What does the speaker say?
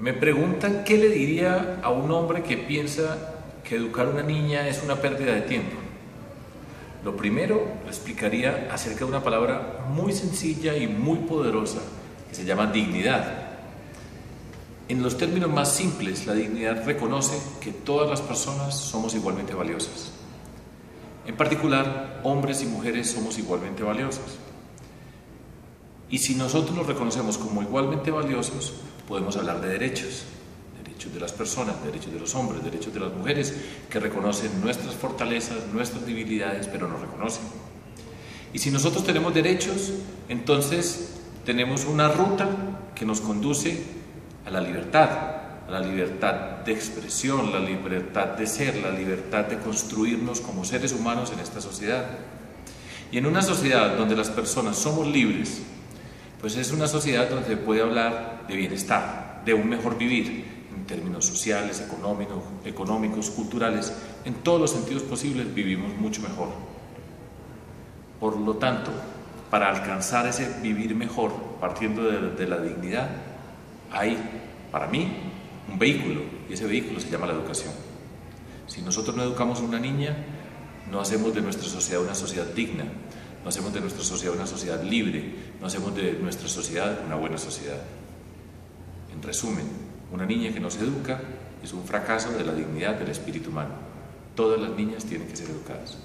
Me preguntan qué le diría a un hombre que piensa que educar a una niña es una pérdida de tiempo. Lo primero, le explicaría acerca de una palabra muy sencilla y muy poderosa que se llama dignidad. En los términos más simples, la dignidad reconoce que todas las personas somos igualmente valiosas. En particular, hombres y mujeres somos igualmente valiosos. Y si nosotros nos reconocemos como igualmente valiosos, podemos hablar de derechos, derechos de las personas, derechos de los hombres, derechos de las mujeres, que reconocen nuestras fortalezas, nuestras debilidades, pero nos reconocen. Y si nosotros tenemos derechos, entonces tenemos una ruta que nos conduce a la libertad, a la libertad de expresión, la libertad de ser, la libertad de construirnos como seres humanos en esta sociedad. Y en una sociedad donde las personas somos libres, pues es una sociedad donde se puede hablar de bienestar, de un mejor vivir, en términos sociales, económicos, culturales, en todos los sentidos posibles vivimos mucho mejor. Por lo tanto, para alcanzar ese vivir mejor, partiendo de, de la dignidad, hay, para mí, un vehículo, y ese vehículo se llama la educación. Si nosotros no educamos a una niña, no hacemos de nuestra sociedad una sociedad digna, no hacemos de nuestra sociedad una sociedad libre, no hacemos de nuestra sociedad una buena sociedad. En resumen, una niña que no se educa es un fracaso de la dignidad del espíritu humano. Todas las niñas tienen que ser educadas.